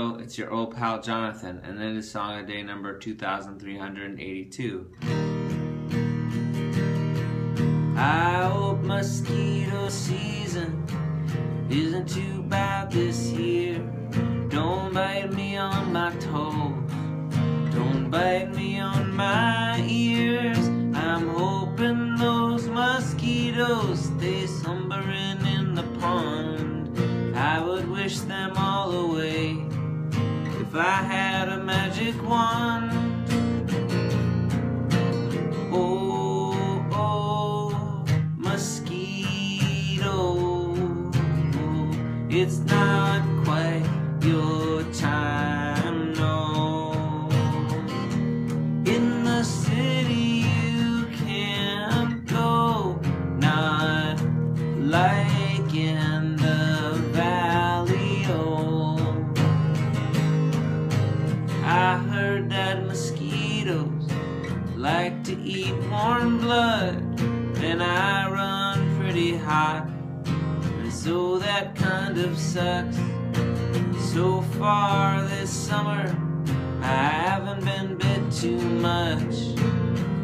It's your old pal Jonathan, and then is song of day number 2382. I hope mosquito season isn't too bad this year. Don't bite me on my toes, don't bite me on my ears. I'm hoping those mosquitoes stay slumbering in the pond. I would wish them all away I had a magic wand. Oh, oh, mosquito, it's not quite your time, no. In the city you can't go, not like in I heard that mosquitoes like to eat warm blood, and I run pretty hot, and so that kind of sucks. So far this summer, I haven't been bit too much.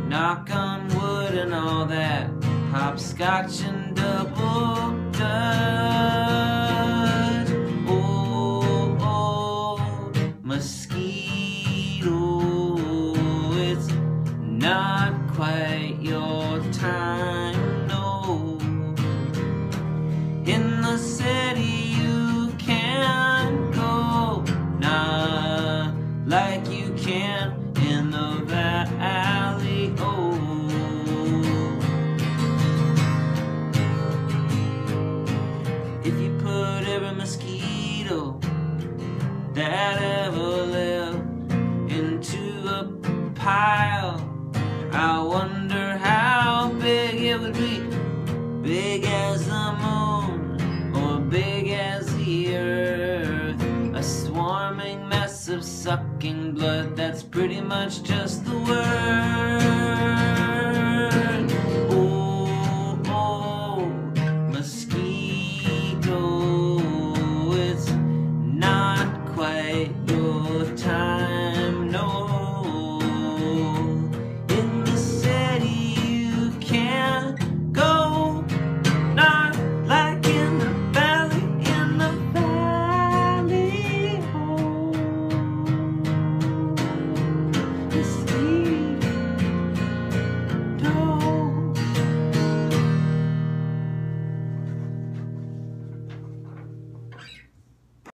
Knock on wood and all that, hopscotch and double dutch. Not quite your time, no. In the city you can't go, nah, like you can in the valley, oh. If you put every mosquito that ever lived into a pile, I wonder how big it would be. Big as the moon, or big as the earth. A swarming mess of sucking blood, that's pretty much just the word.